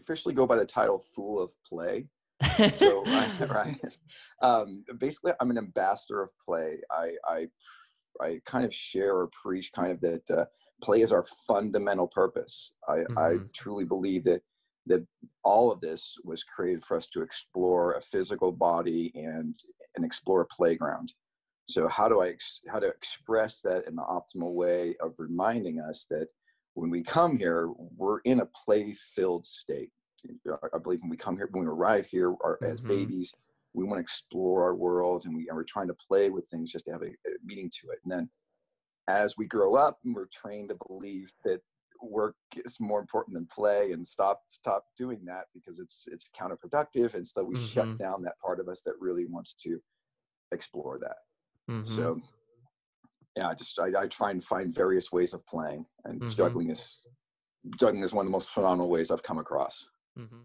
officially go by the title Fool of Play. so right, right. Um, basically, I'm an ambassador of play. I, I, I kind of share or preach kind of that uh, play is our fundamental purpose. I, mm-hmm. I truly believe that that all of this was created for us to explore a physical body and and explore a playground. So how do I ex- how to express that in the optimal way of reminding us that when we come here, we're in a play-filled state. I believe when we come here, when we arrive here our, mm-hmm. as babies, we want to explore our world and, we, and we're trying to play with things just to have a, a meaning to it. And then as we grow up, we're trained to believe that work is more important than play and stop stop doing that because it's it's counterproductive and so we mm-hmm. shut down that part of us that really wants to explore that mm-hmm. so yeah i just I, I, try and find various ways of playing and mm-hmm. juggling is juggling is one of the most phenomenal ways i've come across mm-hmm.